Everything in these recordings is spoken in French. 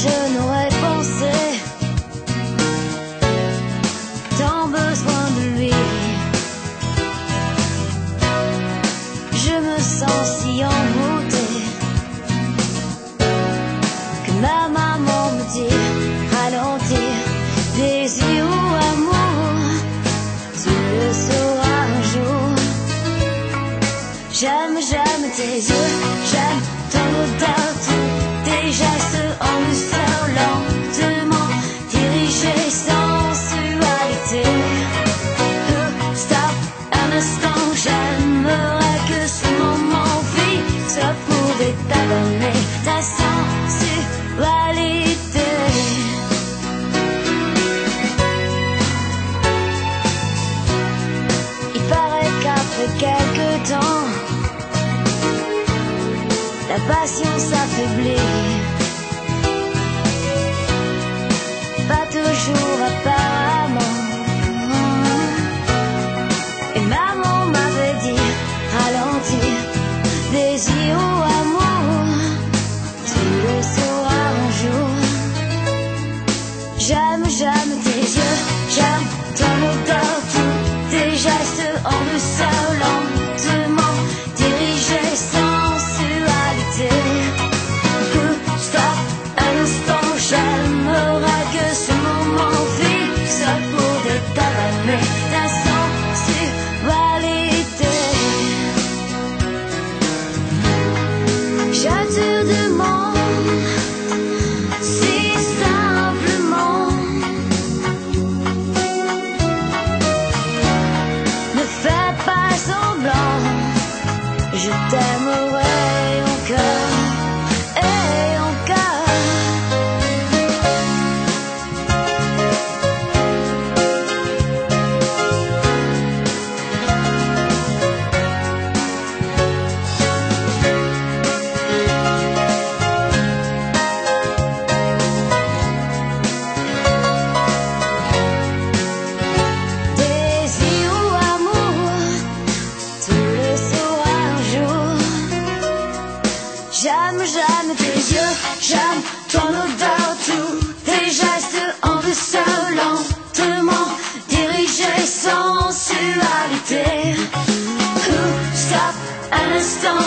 Je n'aurais pensé tant besoin de lui. Je me sens si envoûtée que ma maman me dit ralentir, désir ou amour, tu le sauras un jour. J'aime, j'aime tes yeux, j'aime ton odeur, la passion s'affaiblit. Pas toujours apparemment. Et maman m'avait dit ralentir, désir ou amour, tu le sauras un jour. J'aime, j'aime tes yeux, j'aime ton odeur, tous tes gestes en douceur, away, oh go. J'aime, j'aime tes yeux, j'aime ton odeur, tous tes gestes en douceur, lentement dirigés sensualité. Ouh, Stop un instant,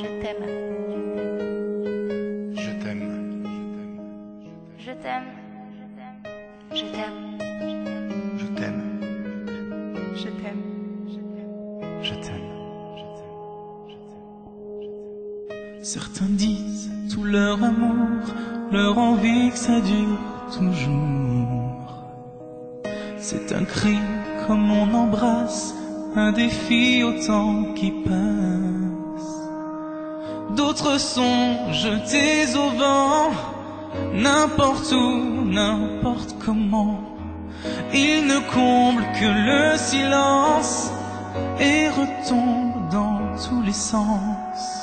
Je t'aime. Je t'aime. Je t'aime. Je t'aime. Je t'aime. Je t'aime. Je t'aime. Certains disent tout leur amour, leur envie que ça dure toujours. C'est un cri comme on embrasse, un défi au temps qui passe. D'autres sont jetés au vent, n'importe où, n'importe comment. Ils ne comblent que le silence et retombent dans tous les sens.